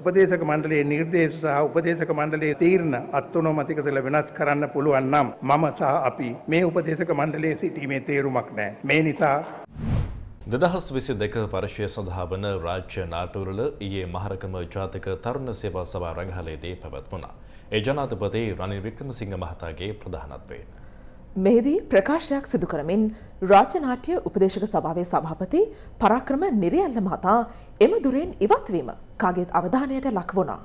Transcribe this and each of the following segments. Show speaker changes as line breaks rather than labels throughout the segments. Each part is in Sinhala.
උපදේශක මණ්ඩලයේ නිර්දේශ සහ උපදේශක මණ්ඩලයේ තීරණ අත්නොමතිකදල වෙනස් කරන්න පුළුවන් නම් මම සහ අපි මේ උපදේශක මණ්ඩලයේ සිටීමේ තේරුමක් නෑ. මේ නිසා
දෙදහස් විසි දෙක වර්ෂය සඳහා වන රාජ්‍ය නාටුවරල ඊයේ මහරකම ජාතික තරුණ සේවා සභා රඟහලේදී පැවැත්වුණා. ඒ ජනාධපති රනිල් වික්‍රමසිංහ මහතාගේ ප්‍රධානත්වයෙන්.
මෙහිදී ප්‍රකාශයක් සිදු කරමින් රාජනාට්‍ය උපදේශක සභාවේ සභාපති පරාක්‍රම නිරියල්ල මහතා එම දුරෙන් ඉවත්වීම කාගේත් අවධානයට ලක් වුණා.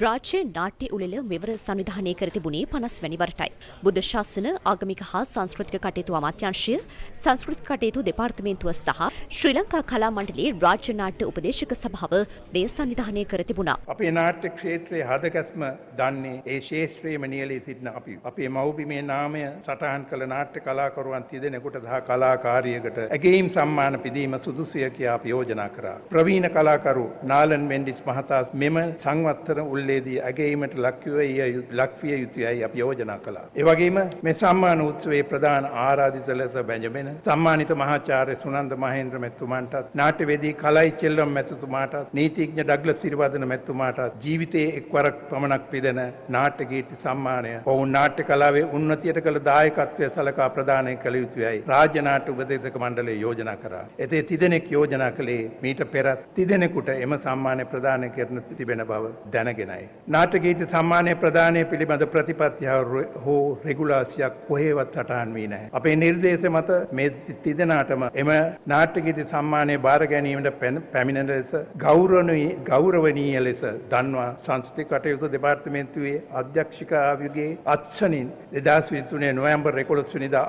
රාජ්‍ය නාට්‍ය උළෙල මෙවර සංවිධානය කර තිබුණේ පනස් වැනිවරටයි. බුද්ධ ශාසන ආගමික හා සංස්කෘතික කටයුතු අමාත්‍යංශය සංස්කෘතික කටයුතු දෙපාර්තමේන්තුව සහ ශ්‍රී ලංකා කලා මණ්ඩලයේ රාජ්‍ය නාට්‍ය උපදේශක සභාව මේ සංවිධානය කර තිබුණා.
අපේ නාට්‍ය ක්ෂේත්‍රයේ හදකැස්ම දන්නේ ඒ ශේෂත්‍රයේම නියලී සිටින අපි. අපේ මව්බිමේ නාමය සටහන් කළ නාට්‍ය කලාකරුවන් තිදෙනෙකුට සහ කලාකාරියකට ඇගේම් සම්මාන පිදීම සුදුසුය කියා අපි යෝජනා කරා. ප්‍රවීණ කලාකරු නාලන් මෙන්ඩිස් මහතා මෙම සංවත්තර උල්ලේදී ඇගේීමට ලක්විය ලක්විය යුතුයයි අපි යෝජනා කළා. ඒවගේම මේ සම්මාන උත්සවේ ප්‍රධාන ආරාධිත ලෙස බැජබෙන සම්මානිත මහාචාර්ය සුනන්ද මහේන්ද්‍ර මැතිතුමන්ටත් නාට්‍යවේදී කලයි චෙල්ලම් මැතිතුමාටත් නීතිඥ ඩග්ලස් සිරිවර්ධන මැතිතුමාටත් ජීවිතයේ එක්වරක් පමණක් පිදෙන නාට්‍ය කීර්ති සම්මානය ඔවුන් නාට්‍ය කලාවේ උන්නතියට කළ දායකත්වය සලකා ප්‍රදානය කළ යුතුයයි රාජ්‍ය නාට්‍ය උපදේශක මණ්ඩලය යෝජනා කරා. එතේ තිදෙනෙක් යෝජනා කළේ මීට පෙරත් තිදෙනෙකුට එම සම්මානය ප්‍රදානය කරන තිබෙන බව දැනගෙනයි. නාට්‍යගීත සම්මානය ප්‍රදානය පිළිබඳ ප්‍රතිපත්තියාව හෝ රෙගුලාසියක් කොහේවත් සටහන් වී නැහැ. අපේ නිර්දේශ මත මේ තිදෙනාටම එම නාට්‍යගීත සම්මානය බාර ගැනීමට පැමිණෙන ලෙස ගෞරවනීය ගෞරවනීය ලෙස දන්වා සංස්කෘතික කටයුතු දෙපාර්තමේන්තුවේ අධ්‍යක්ෂිකාවගේ අත්සනින් 2023 නොවැම්බර් 11 වෙනිදා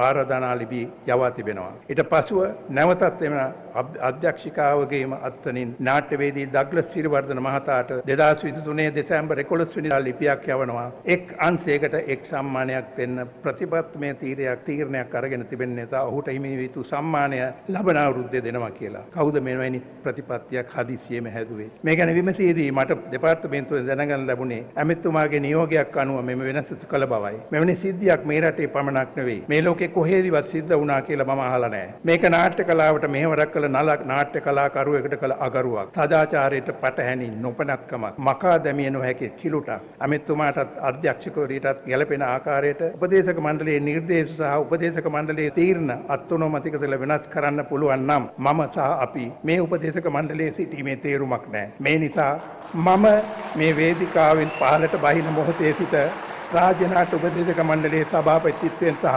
ආරාධනා ලිපි යවා තිබෙනවා. ඊට පසුව නැවතත් එම අධ්‍යක්ෂිකාවගේම අත්සනින් නාට්‍යවේදී ඩග්ලස් සිරිවර්ධන මහතාට 2023 දෙසැම්බර් 11 වෙනිදා ලිපියක් යවනවා. එක් අංශයකට එක් සම්මානයක් දෙන්න ප්‍රතිපත්තිමය තීරයක් තීරණයක් අරගෙන තිබෙන නිසා ඔහුට හිමි යුතු සම්මානය ලබන අවුරුද්දේ දෙනවා කියලා. කවුද මෙවැනි ප්‍රතිපත්තියක් හදිසියෙම හැදුවේ? මේ ගැන විමසීදී මට දෙපාර්තමේන්තුවෙන් දැනගන්න ලැබුණේ ඇමතුමාගේ නියෝගයක් අනුව මෙම වෙනස කළ බවයි. මෙවැනි සිද්ධියක් මේ රටේ පමණක් නෙවෙයි. මේ ලෝකේ කොහේදිවත් සිද්ධ වුණා කියලා මම අහලා නැහැ. මේක නාට්‍ය කලාවට මෙහෙවරක් කළ නල නාට්‍ය කලාකරුවෙකුට කළ අගරුවක්. සදාචාරයට පටහැනි නොපනත්කමක් මකා දැමිය නොහැකි කිලුටක්. අමිතුමාටත් අධ්‍යක්ෂකවරීටත් ගැලපෙන ආකාරයට උපදේශක මණ්ඩලයේ නිර්දේශ සහ උපදේශක මණ්ඩලයේ තීරණ අත්නොමතිකදල වෙනස් කරන්න පුළුවන් නම් මම සහ අපි මේ උපදේශක මණ්ඩලයේ සිටීමේ තේරුමක් නැහැ. මේ නිසා මම මේ වේදිකාවෙන් පහලට බහින මොහොතේ සිට රාජනාට උපදේශක මණ්ඩලයේ සභාපතිත්වයෙන් සහ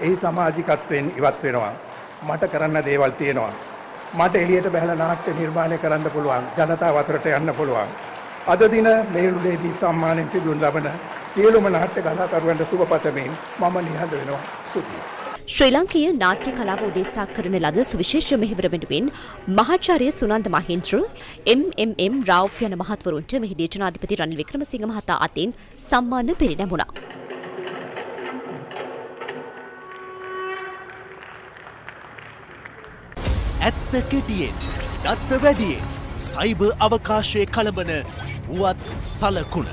එහි සමාජිකත්වයෙන් ඉවත් වෙනවා. මට කරන්න දේවල් තියෙනවා. මට එළියට බැහැලා නාට්‍ය නිර්මාණය කරන්න පුළුවන්. ජනතාව අතරට යන්න පුළුවන්. අද දින මේලුලේදී සම්මානයෙන් පිදුම් ලබන සියලුම නාට්‍ය කලාකරුවන්ට සුබ පතමින් මම නිහඬ වෙනවා. ස්තුතියි.
ශ්‍රී ලංකීය නාට්‍ය කලාව උදෙසා කරන ලද සුවිශේෂ මෙහෙවර වෙනුවෙන් මහාචාර්ය සුනන්ද මහින්ද්‍ර එම්.එම්.එම්. රාව් යන මහත්වරුන්ට මෙහිදී ජනාධිපති රනිල් වික්‍රමසිංහ මහතා අතින් සම්මාන පිරිනැමුණා.
ඇත්ත කෙටියෙන් දත්ත වැඩියෙන් සයිබ අවකාශය කළඹන වුවත් සලකුණ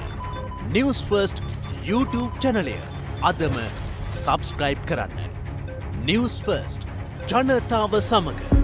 නිවස් ෆර්ස්ට් YouTube චැනලය අදම සබස්ක්‍රයිබ් කරන්න. නිවස් ෆර්ස්ට් ජනතාව සමඟ